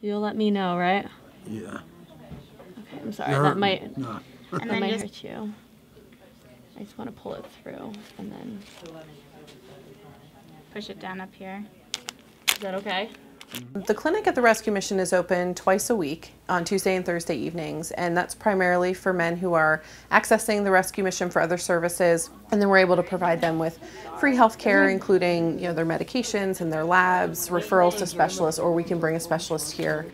You'll let me know, right? Yeah. Okay, I'm sorry. You're That hurting. might No. that And then might just hurt you. I just want to pull it through and then push it down up here. is that okay? The clinic at the Rescue Mission is open twice a week on Tuesday and Thursday evenings, and that's primarily for men who are accessing the Rescue Mission for other services. And then we're able to provide them with free health care, including you know their medications and their labs, referrals to specialists, or we can bring a specialist here.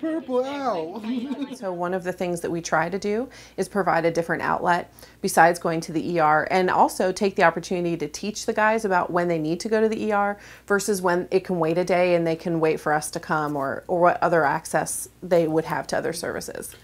Purple. So one of the things that we try to do is provide a different outlet besides going to the ER and also take the opportunity to teach the guys about when they need to go to the ER versus when it can wait a day and they can wait for us to come or, or what other access they would have to other services.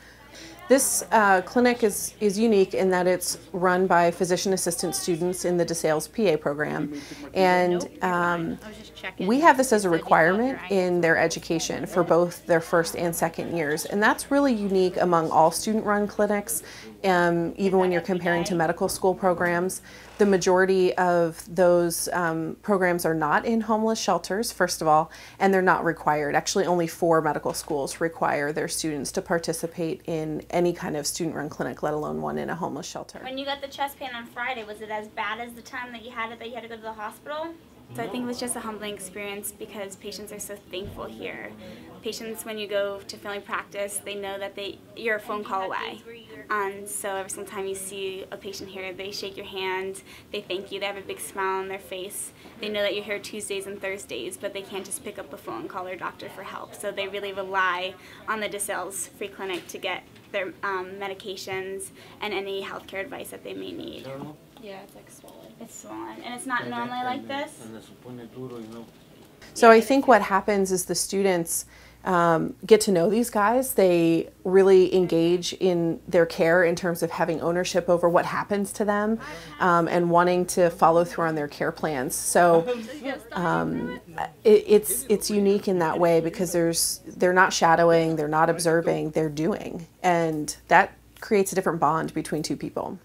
This uh, clinic is, is unique in that it's run by physician assistant students in the DeSales PA program. And um, I was just checking. we have this as a requirement in their education for both their first and second years, and that's really unique among all student-run clinics. Um, even when you're comparing to medical school programs, the majority of those um, programs are not in homeless shelters, first of all, and they're not required. Actually, only four medical schools require their students to participate in any kind of student-run clinic, let alone one in a homeless shelter. When you got the chest pain on Friday, was it as bad as the time that you had it that you had to go to the hospital? So I think it was just a humbling experience because patients are so thankful here. Patients, when you go to family practice, they know that they you're a phone call away. And so every single time you see a patient here, they shake your hand, they thank you, they have a big smile on their face. They know that you're here Tuesdays and Thursdays, but they can't just pick up the phone and call their doctor for help. So they really rely on the DeSales Free Clinic to get their um, medications and any healthcare advice that they may need. Yeah, it's like swollen. It's swollen, and it's not normally like this. So I think what happens is the students um, get to know these guys. They really engage in their care in terms of having ownership over what happens to them um, and wanting to follow through on their care plans. So um, it, it's it's unique in that way because there's they're not shadowing, they're not observing, they're doing, and that creates a different bond between two people.